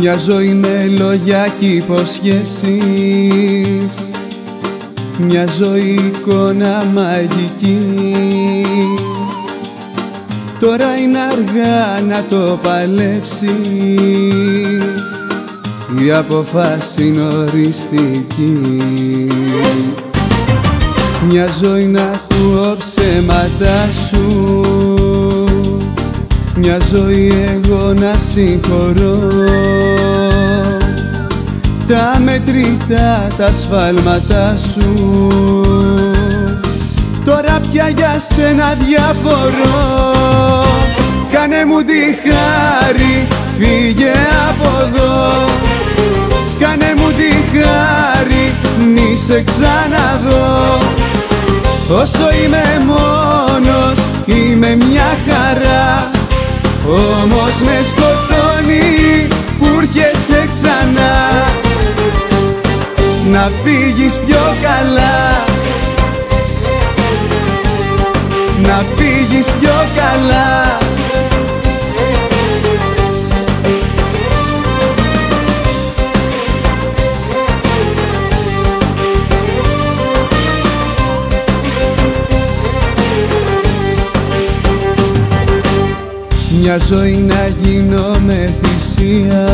Μια ζωή με λόγια και υποσχέσεις. Μια ζωή εικόνα μαγική. Τώρα είναι αργά να το παλέψεις. Η αποφάση είναι οριστική. Μια ζωή να ακούω ψέματα σου μια ζωή εγώ να συγχωρώ. Τα μετρητά τα σφάλματά σου. Τώρα πια για σένα διαφορώ κάνε μου τη χάρη φύγε από εδώ. Κάνε μου τη χάρη μη σε ξαναδώ. Όσο είμαι μόνος είμαι μια χαρά όμως με σκοτώνει που έρχεσαι ξανά. Να φύγεις πιο καλά. Να φύγεις πιο καλά Μια ζωή να γίνω με θυσία.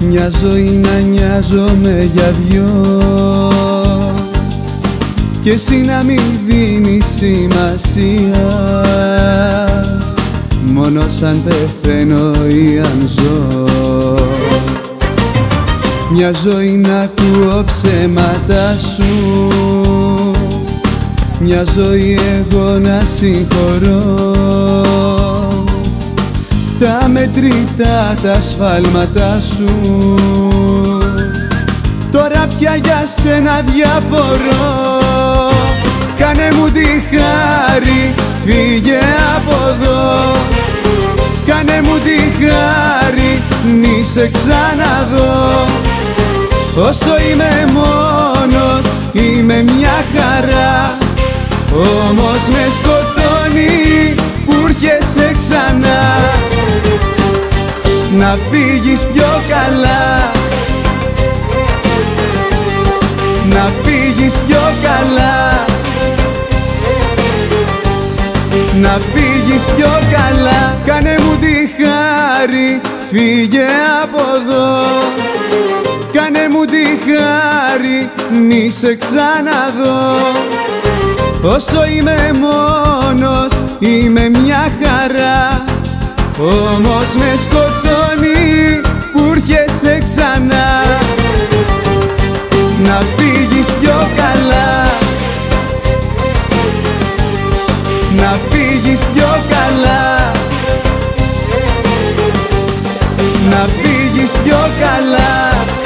Μια ζωή να νοιάζομαι για δυο. Και εσύ να μην δίνεις σημασία. Μόνο σαν πεθαίνω ή αν ζω. Μια ζωή να ακούω ψέματα σου μια ζωή εγώ να συγχωρώ. Τα μετρητά τα σφάλματά σου. Τώρα πια για σένα διαφορώ κάνε μου τη χάρη φύγε από εδώ. Κάνε μου τη χάρη μη σε ξαναδώ. Όσο είμαι μόνος είμαι μια χαρά όμως με σκοτώνει που έρχεσαι ξανά. Να φύγεις πιο καλά. Να φύγεις πιο καλά. Να φύγεις πιο καλά. Κάνε μου τη χάρη Φύγε από εδώ. Κάνε μου τη χάρη Μη σε ξαναδώ Όσο είμαι μόνος είμαι μια χαρά. Όμως με σκοτώνει που έρχεσαι ξανά. Να φύγεις πιο καλά. Να φύγεις πιο καλά. Να φύγεις πιο καλά